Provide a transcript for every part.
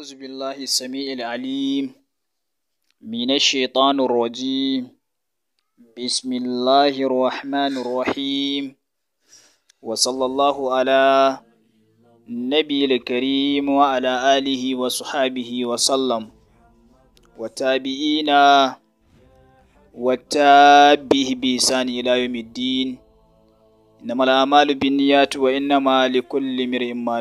أعوذ بالله السميع العليم من الشيطان الرجيم بسم الله الرحمن الرحيم وصلى الله على النبي الكريم وعلى آله وصحابه وسلم والتابعين والتابه بإحسان إلى يوم الدين إنما الأعمال بالنيات وإنما لكل امرئ ما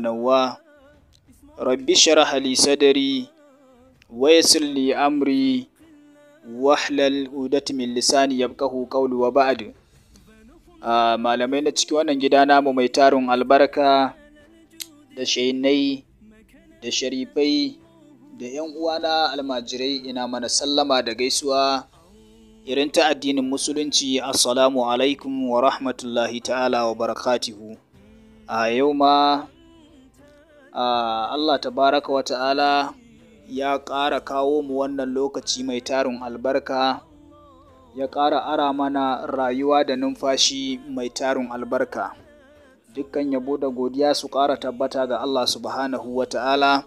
rabbi shrah li sadri wa yassir li amri wahlal udati min lisani yabqahu qawli wa ba'd. Ah, malamai na cikin wannan gida namu mai tarin albarka da shainai da sharifai da yan uwana almajirai ina mana sallama da gaisuwa irin ta addinin musulunci assalamu alaikum wa rahmatullahi ta'ala wa barakatuhu. A yau ma Allah tabaraka wa ta'ala ya ƙara kawo mu wannan lokaci mai tarin albarka ya ƙara ara mana rayuwa da numfashi mai tarin albarka. Dukkan yabo da godiya su ƙara tabbata ga Allah subhanahu wa ta'ala.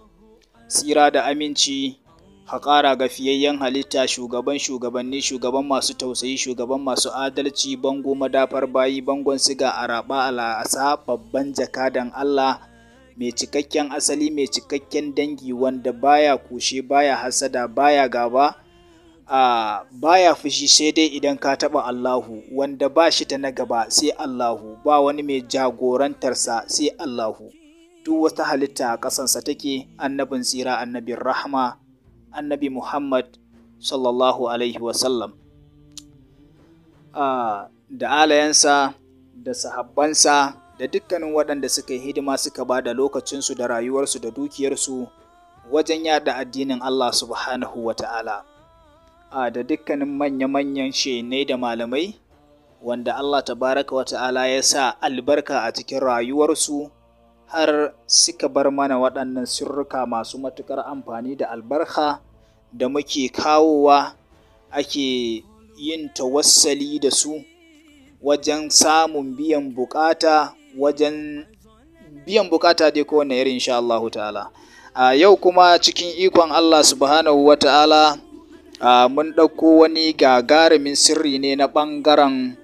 Tsira da aminci haƙara ga fiyayyen halitta shugaban shugabanni shugaban masu tausayi shugaban masu adalci bango madafar bayi bangon siga a raba al'asa babban jakadan Allah mai cikakken asali mai cikakken dangi wanda baya kushe baya hasada baya gaba a baya fushi sai dai idan ka taɓa Allahu. Wanda ba shi ta na gaba sai Allahu. Ba wani mai jagorantarsa sai Allahu. Duk wata halitta a ƙasansa take. Annabin tsira annabin rahma annabi Muhammad sallallahu alaihi wasallam. Da alayensa da sahabbansa da dukkanin waɗanda suka yi hidima suka ba da lokacinsu da rayuwarsu da dukiyarsu wajen yada addinin Allah subhanahu wa ta'ala. a da dukkanin manya-manyan shenai da malamai wanda Allah tabaraka wa ta'ala ya sa albarka a cikin rayuwarsu har suka bar mana waɗannan sirrika masu matuƙar amfani da albarka da muke kawowa ake yin tawassali da su wajen samun biyan buƙata wajen biyan buƙata dai kowane irin insha Allah ta'ala. A yau kuma cikin ikon Allah subhanahu wa ta'ala mun ɗauko wani gagarumin sirri ne na ɓangaren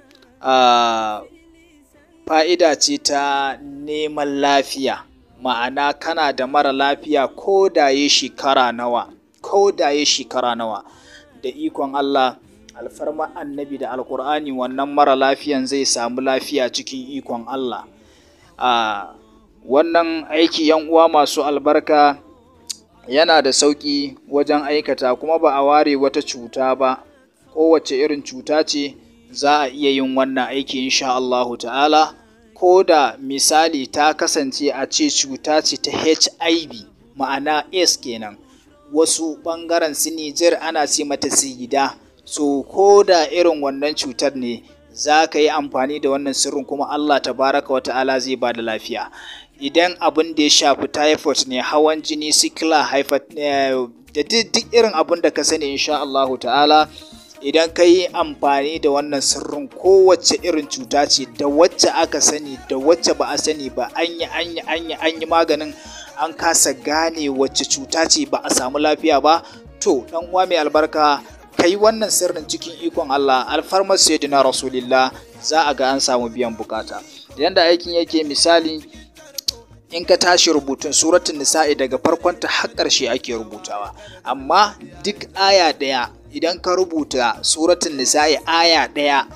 fa'ida ce ta neman lafiya. Ma'ana kana da mara lafiya ko da ya shekara nawa ko da ya shekara nawa. Da ikon Allah alfarma annabi da alkur'ani wannan mara lafiyan zai samu lafiya cikin ikon Allah. Uh, wannan aiki yan uwa masu albarka yana da sauƙi wajen aikata kuma ba a ware wata cuta ba. Kowace irin cuta ce za a iya yin wannan aiki insha Allahu ta'ala. Ko da misali ta kasance a ce cuta ce ta HIV ma'ana S kenan. Wasu ɓangaren su ana ce mata sida so ko da irin wannan cutar ne za ka yi amfani da wannan sirrin kuma Allah tabaraka wa ta'ala zai ba da lafiya. Idan abin da ya shafi typhoid ne hawan jini sikila da duk irin abin da ka sani insha Allahu ta'ala idan ka yi amfani da wannan sirrin kowace irin cuta ce da wacce aka sani da wacce ba a sani ba an yi an yi an yi an yi maganin an kasa gane wacce cuta ce ba a samu lafiya ba to dan uwa mai albarka ka yi wannan sirrin cikin ikon Allah alfarmar sayyidina rasulillah za a ga an samu biyan buƙata. Yanda aikin yake misali in ka tashi rubutun suratun nisa'i daga farkonta har ƙarshe ake rubutawa. Amma duk aya ɗaya idan ka rubuta suratun nisa'i aya ɗaya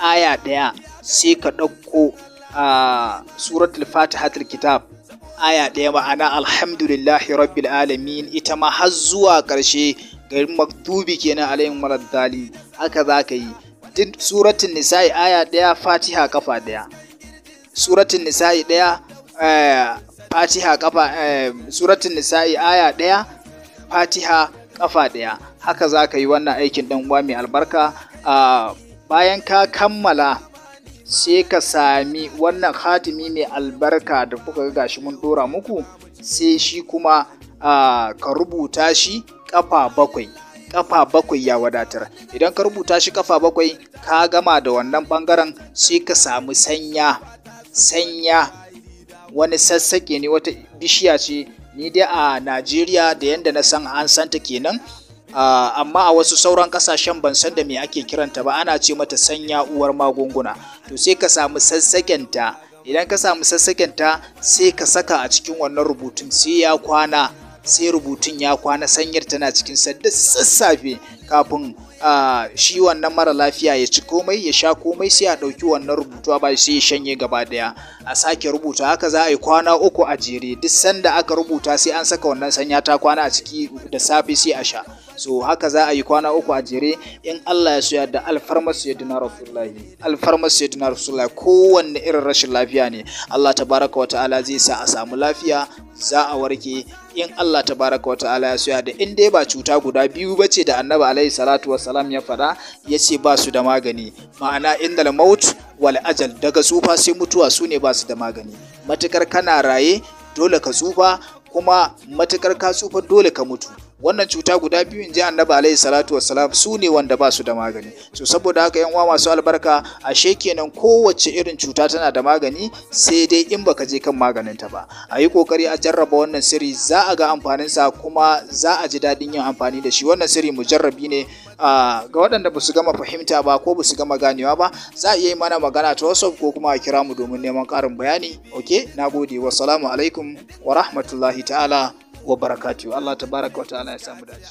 aya ɗaya sai ka ɗauko a suratul fatihatul kitab aya ɗaya ma'ana alhamdulillahi rabbil alamin ita ma har zuwa ƙarshe garin maktubi kenan alayhim waladdali haka za ka yi. Duk suratun nisa'i aya ɗaya fatiha kafa ɗaya. Suratun nisa'i ɗaya Uh, fatiha kafa uh, suratun nisa'i aya ɗaya fatiha kafa ɗaya. Haka za ka yi wannan aikin ɗan uwa mai albarka. Bayan ka kammala sai ka sami wannan hatimi mai albarka da kuka ga gashi mun ɗora muku sai shi kuma ka rubuta shi kafa bakwai kafa bakwai ya wadatar. Idan ka rubuta shi kafa bakwai ka gama da wannan ɓangaren sai ka samu sanya sanya wani sassaƙe ne wata bishiya ce. Ni dai a najeriya da yadda na san an santa kenan amma a wasu sauran ƙasashen ban san da me ake kiranta ba ana ce mata sanya uwar magunguna. To sai ka samu sassakenta idan ka samu sassakenta sai ka saka a cikin wannan rubutun sai ya kwana. Sai rubutun ya kwana sanyar tana cikin da sassafe kafin shi wannan mara lafiya ya ci komai ya sha komai sai a ɗauki wannan rubutu ba sai ya shanye gaba ɗaya. A sake rubuta haka za a yi kwana uku a jere. Duk sanda aka rubuta sai an saka wannan sanya ta kwana a ciki da safe sai a sha. So haka za a yi kwana uku a jere in Allah ya so yadda alfarmar sayyidina rasulullahi. Alfarmar sayyidina rasulullahi kowanne irin rashin lafiya ne. Allah tabaraka wa ta'ala zai sa a samu lafiya za a warke. In Allah tabaraka wa ta'ala ya so yadda in dai ba cuta guda biyu bace da annabi alaihi salatu wassalam ya faɗa ya ce ba su da magani. Ma'ana indal maut wal ajal daga tsufa sai mutuwa su ne ba su da magani. Matukar kana raye dole ka tsufa kuma matuƙar ka tsufa dole ka mutu. Wannan cuta guda biyu in ji annabi alaihi salatu wassalam su ne wanda ba su da magani. So saboda haka yan uwa masu albarka ashe kenan kowace irin cuta tana da magani sai dai in baka je kan maganin ta ba. A yi ƙoƙari a jarraba wannan sirri za a ga amfanin sa kuma za a ji daɗin yin amfani da shi. Wannan sirri mujarrabi ne ga waɗanda ba su gama fahimta ba ko ba su gama ganewa ba za a iya yi mana magana ta whatsapp ko kuma a kira mu domin neman ƙarin bayani. Ok na gode. Wassalamu alaikum wa rahmatullahi ta'ala. Wa barakatuhu. Allah tabaraka wa ta'ala ya samu dace.